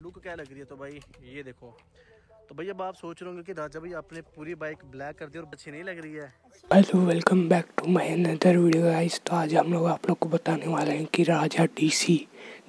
Look क्या लग रही है? तो भाई, ये देखो। तो भाई, अब आप सोच रहे होंगे कि राजा भाई, आपने पूरी बाइक ब्लैक कर दी और अच्छी नहीं लग रही है? Hello welcome back to my another video guys तो आज हम लोग आप लोग को बताने वाले हैं कि राजा डीसी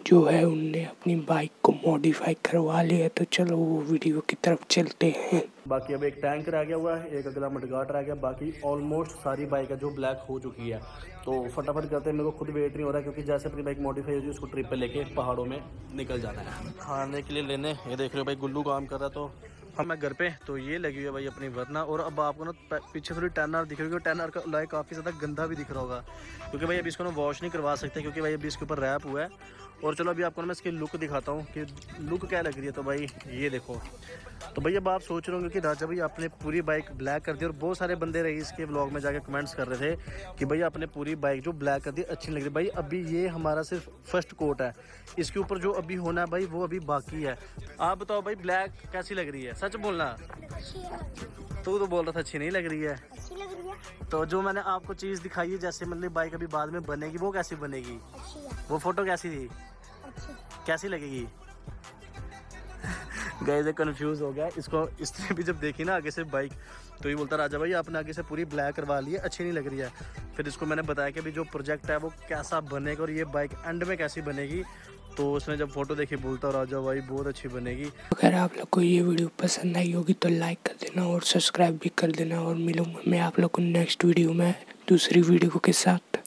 जो है उनने अपनी बाइक को मॉडिफाई करवा लिया तो चलो वो वीडियो की तरफ़ चलते हैं। बाकी अब एक टैंक रह गया हुआ है एक अगला मडगाट रह गया बाकी ऑलमोस्ट सारी बाइक है जो ब्लैक हो चुकी है। तो फटाफट करते हैं मेरे को खुद वेट नहीं हो रहा है क्योंकि जैसे अपनी बाइक मॉडिफाई होगी उसको ट्रिप पर लेके पहाड़ों में निकल जाना है। खाने के लिए लेने ये देख रहे हो भाई गुल्लू काम कर रहा तो हम मैं घर पे तो ये लगी हुई है भाई अपनी वरना, और अब आपको ना पीछे थोड़ी टेन आर दिख रही होगी टेन आर का लाइक काफ़ी ज़्यादा गंदा भी दिख रहा होगा। क्योंकि भाई अभी इसको ना वॉश नहीं करवा सकते, क्योंकि भाई अभी इसके ऊपर रैप हुआ है। और चलो अभी आपको ना मैं इसकी लुक दिखाता हूँ कि लुक क्या लग रही है तो भाई ये देखो। तो भैया आप सोच रहे होंगे कि राजा भाई आपने पूरी बाइक ब्लैक कर दी और बहुत सारे बंदे रहे इसके ब्लॉग में जाके कमेंट्स कर रहे थे कि भैया आपने पूरी बाइक जो ब्लैक कर दी अच्छी लग रही। भाई अभी ये हमारा सिर्फ़ फ़र्स्ट कोट है। इसके ऊपर जो अभी होना है भाई वो अभी बाकी है। आप बताओ भाई ब्लैक कैसी लग रही है? सच बोलना। तू तो बोल रहा था अच्छी नहीं लग रही है। तो जो मैंने आपको चीज़ दिखाई है जैसे मतलब बाइक अभी बाद में बनेगी वो कैसी बनेगी? वो फ़ोटो कैसी थी? कैसी लगेगी? गए से कंफ्यूज हो गया इसको, इसने भी जब देखी ना आगे से बाइक तो ये बोलता, राजा भाई, आपने आगे से पूरी ब्लैक करवा ली है, अच्छी नहीं लग रही है। फिर इसको मैंने बताया कि अभी जो प्रोजेक्ट है, वो कैसा बनेगा और ये बाइक एंड में कैसी बनेगी। तो उसने जब फ़ोटो देखी, बोलता, राजा भाई, बहुत अच्छी बनेगी। अगर आप लोग को ये वीडियो पसंद आई होगी तो लाइक कर देना और सब्सक्राइब भी कर देना और मिलूँगा मैं आप लोग को नेक्स्ट वीडियो में दूसरी वीडियो के साथ।